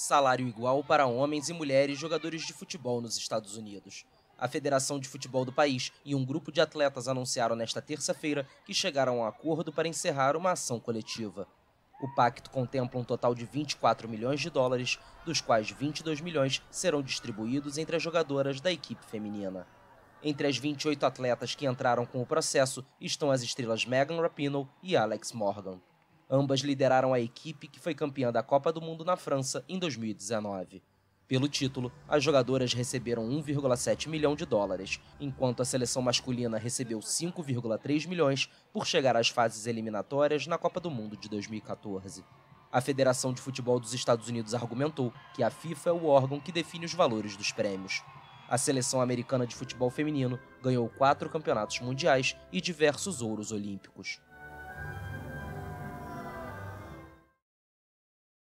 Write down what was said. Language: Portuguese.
salário igual para homens e mulheres jogadores de futebol nos Estados Unidos. A Federação de Futebol do país e um grupo de atletas anunciaram nesta terça-feira que chegaram a um acordo para encerrar uma ação coletiva. O pacto contempla um total de 24 milhões de dólares, dos quais 22 milhões serão distribuídos entre as jogadoras da equipe feminina. Entre as 28 atletas que entraram com o processo estão as estrelas Megan Rapinoe e Alex Morgan. Ambas lideraram a equipe que foi campeã da Copa do Mundo na França em 2019. Pelo título, as jogadoras receberam 1,7 milhão de dólares, enquanto a seleção masculina recebeu 5,3 milhões por chegar às fases eliminatórias na Copa do Mundo de 2014. A Federação de Futebol dos Estados Unidos argumentou que a FIFA é o órgão que define os valores dos prêmios. A seleção americana de futebol feminino ganhou quatro campeonatos mundiais e diversos ouros olímpicos.